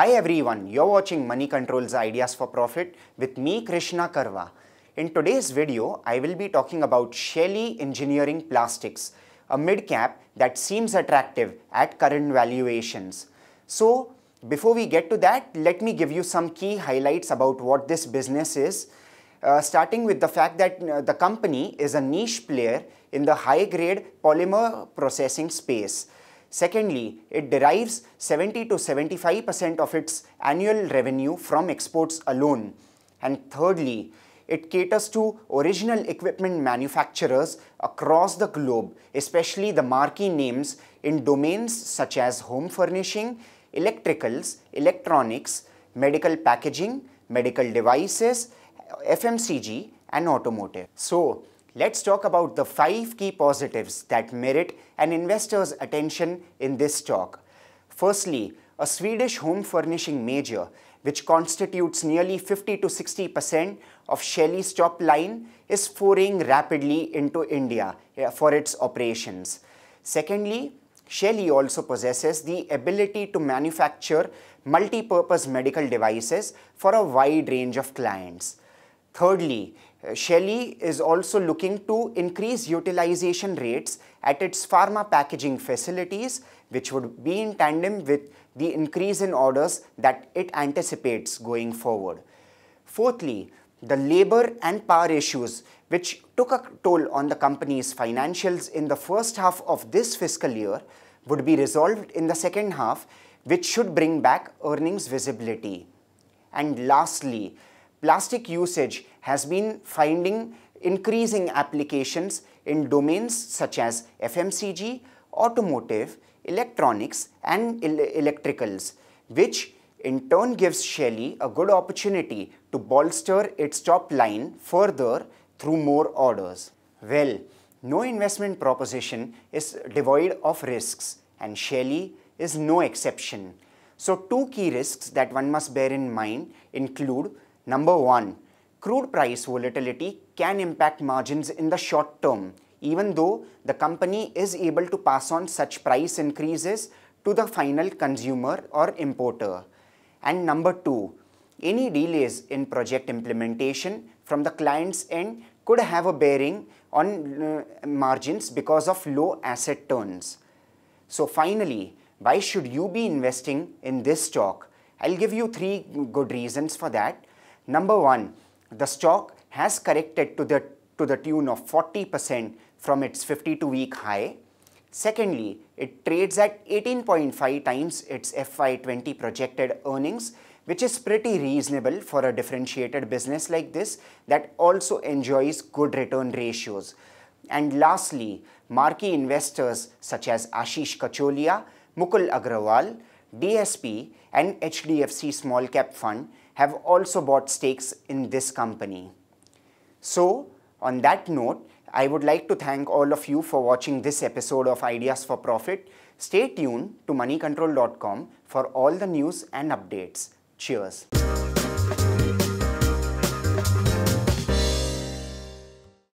Hi everyone, you're watching Money Control's Ideas for Profit with me Krishna Karwa. In today's video, I will be talking about Shaily Engineering Plastics, a mid-cap that seems attractive at current valuations. So, before we get to that, let me give you some key highlights about what this business is. Uh, starting with the fact that uh, the company is a niche player in the high-grade polymer processing space. Secondly, it derives 70 to 75% of its annual revenue from exports alone. And thirdly, it caters to original equipment manufacturers across the globe, especially the marquee names in domains such as home furnishing, electricals, electronics, medical packaging, medical devices, FMCG and automotive. So, let's talk about the five key positives that merit an investor's attention in this stock. Firstly, a Swedish home furnishing major which constitutes nearly 50 to 60% of Shaily's top line is foraying rapidly into India eh, for its operations. Secondly, Shaily also possesses the ability to manufacture multi-purpose medical devices for a wide range of clients. Thirdly, uh, Shaily is also looking to increase utilization rates at its pharma packaging facilities, which would be in tandem with the increase in orders that it anticipates going forward. Fourthly, the labor and power issues which took a toll on the company's financials in the first half of this fiscal year would be resolved in the second half, which should bring back earnings visibility. And lastly, plastic usage has been finding increasing applications in domains such as FMCG, automotive, electronics and el electricals, which in turn gives Shaily a good opportunity to bolster its top line further through more orders. Well, no investment proposition is devoid of risks and Shaily is no exception. So two key risks that one must bear in mind include number one, crude price volatility can impact margins in the short term even though the company is able to pass on such price increases to the final consumer or importer. And number two, any delays in project implementation from the client's end could have a bearing on uh, margins because of low asset turns. So finally, why should you be investing in this stock? I'll give you three good reasons for that. Number one, the stock has corrected to the, to the tune of 40% from its 52-week high. Secondly, it trades at 18.5 times its FY20 projected earnings, which is pretty reasonable for a differentiated business like this that also enjoys good return ratios. And lastly, marquee investors such as Ashish Kacholia, Mukul Agrawal, DSP and HDFC Small Cap Fund have also bought stakes in this company. So, on that note, I would like to thank all of you for watching this episode of Ideas for Profit. Stay tuned to moneycontrol.com for all the news and updates. Cheers.